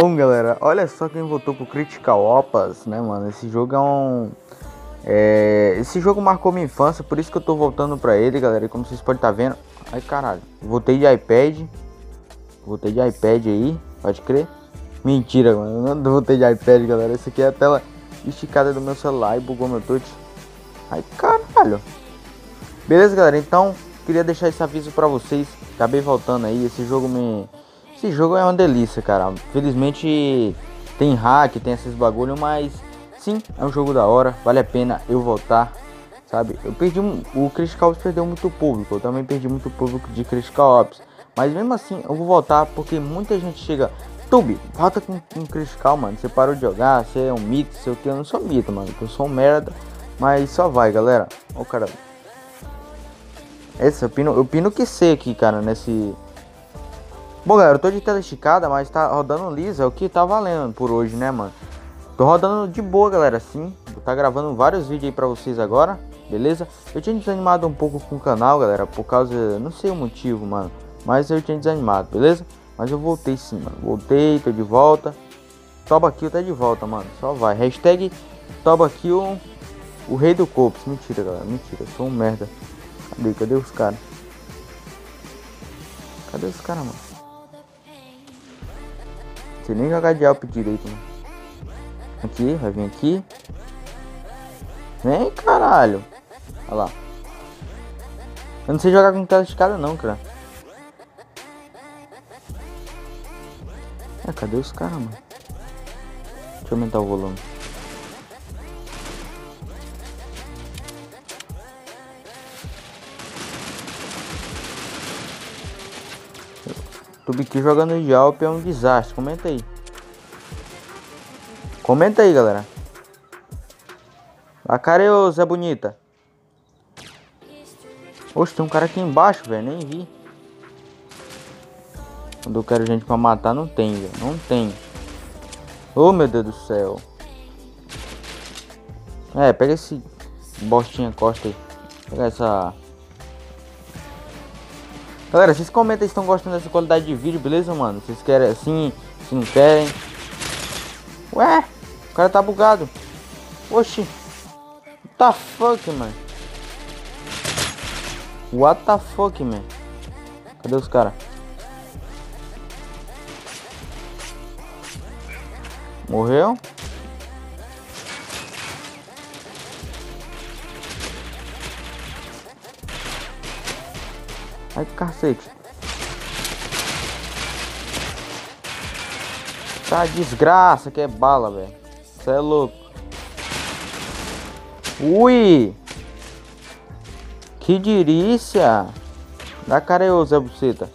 Bom, galera, olha só quem voltou pro Critical Ops, né, mano? Esse jogo é um... É... Esse jogo marcou minha infância, por isso que eu tô voltando pra ele, galera. E como vocês podem estar tá vendo... Ai, caralho. Voltei de iPad. Voltei de iPad aí, pode crer. Mentira, mano. Eu não voltei de iPad, galera. Esse aqui é a tela esticada do meu celular e bugou meu touch. Ai, caralho. Beleza, galera? Então, queria deixar esse aviso pra vocês. Acabei voltando aí. Esse jogo me esse jogo é uma delícia, cara. Felizmente tem hack, tem esses bagulho, mas sim, é um jogo da hora. Vale a pena eu voltar, sabe? Eu perdi um, o Critical Ops perdeu muito público. Eu também perdi muito público de Critical Ops. Mas mesmo assim, eu vou voltar porque muita gente chega. Tube, volta com, com Critical, mano. Você parou de jogar, você é um mito, sei o que. Eu não sou mito, mano. Eu sou um merda. Mas só vai, galera. Ó, o cara. Esse, eu pino, eu pino que ser aqui, cara, nesse Bom, galera, eu tô de tela esticada, mas tá rodando liso, é o que tá valendo por hoje, né, mano? Tô rodando de boa, galera, sim. Tá gravando vários vídeos aí pra vocês agora, beleza? Eu tinha desanimado um pouco com o canal, galera, por causa... Não sei o motivo, mano. Mas eu tinha desanimado, beleza? Mas eu voltei sim, mano. Voltei, tô de volta. Toba Kill tá de volta, mano. Só vai. Hashtag Toba Kill, o rei do Corpus. Mentira, galera. Mentira. Sou um merda. Cadê? Cadê os caras? Cadê os caras, mano? sei nem jogar de Alp direito, mano. Aqui, vai vir aqui. Vem, caralho. Olha lá. Eu não sei jogar com tela escada não, cara. Ah, cadê os caras, mano? Deixa eu aumentar o volume. Tubiqui jogando de Alp é um desastre. Comenta aí. Comenta aí, galera. A cara é Zé Bonita. Oxe, tem um cara aqui embaixo, velho. Nem vi. Quando eu quero gente pra matar, não tem, velho. Não tem. Oh, meu Deus do céu. É, pega esse bostinha costa aí. Pega essa Galera, vocês comentem se estão gostando dessa qualidade de vídeo, beleza, mano? Vocês querem assim, se não querem. Ué, o cara tá bugado. Oxi. What the fuck, man? What the fuck, man? Cadê os caras? Morreu? Ai, cacete. Tá desgraça que é bala, velho. Você é louco. Ui! Que dirícia! Dá aí, Zé Buceta.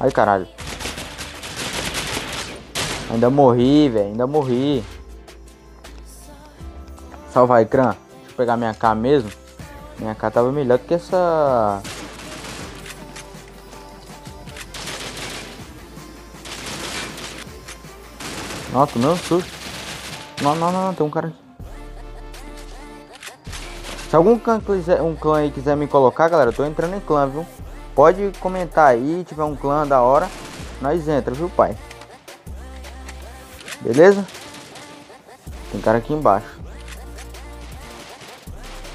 Ai, caralho. Ainda morri, velho. Ainda morri. Salva aí, Cran. Deixa eu pegar minha K mesmo. Minha cá tava melhor do que essa... Nossa, meu susto. Não, não, não, tem um cara aqui. Se algum clã, quiser, um clã aí quiser me colocar, galera, eu tô entrando em clã, viu? Pode comentar aí, tiver um clã da hora, nós entra, viu, pai? Beleza? Tem cara aqui embaixo.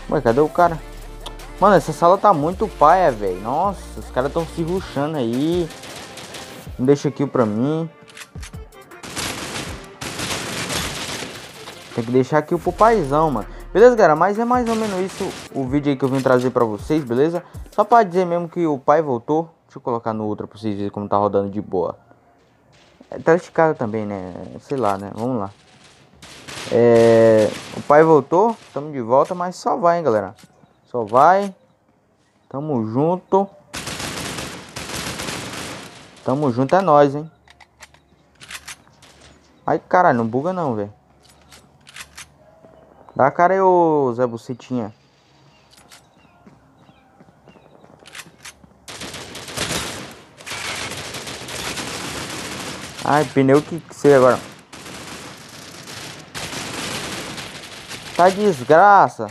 Ué, cadê o cara? Mano, essa sala tá muito paia, velho. Nossa, os caras tão se ruxando aí. Não deixa kill pra mim. Tem que deixar aqui pro paizão, mano. Beleza, galera? Mas é mais ou menos isso o vídeo aí que eu vim trazer pra vocês, beleza? Só pra dizer mesmo que o pai voltou. Deixa eu colocar no outro pra vocês verem como tá rodando de boa. É, tá esticado também, né? Sei lá, né? Vamos lá. É... O pai voltou. Estamos de volta, mas só vai, hein, galera. Só vai. Tamo junto. Tamo junto é nós, hein. Ai, caralho, não buga não, velho. Dá a cara aí, ô Zé Bucetinha. Ai, pneu que sei agora. Tá desgraça.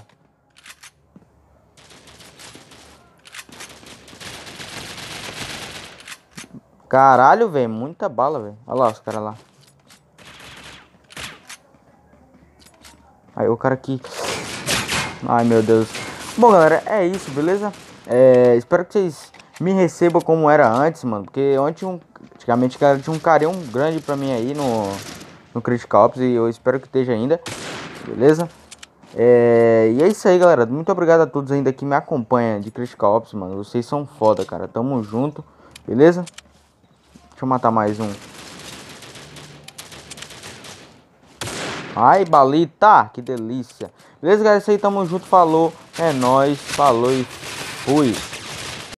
Caralho, velho. Muita bala, velho. Olha lá os caras lá. Aí o cara aqui. Ai, meu Deus. Bom, galera, é isso, beleza? É, espero que vocês me recebam como era antes, mano. Porque ontem, um, antigamente, cara, tinha um carinho grande pra mim aí no, no Critical Ops. E eu espero que esteja ainda. Beleza? É, e é isso aí, galera. Muito obrigado a todos ainda que me acompanham de Critical Ops, mano. Vocês são foda, cara. Tamo junto. Beleza? Deixa eu matar mais um. Ai, balita, que delícia. Beleza, galera? Isso aí, tamo junto, falou. É nóis, falou e fui.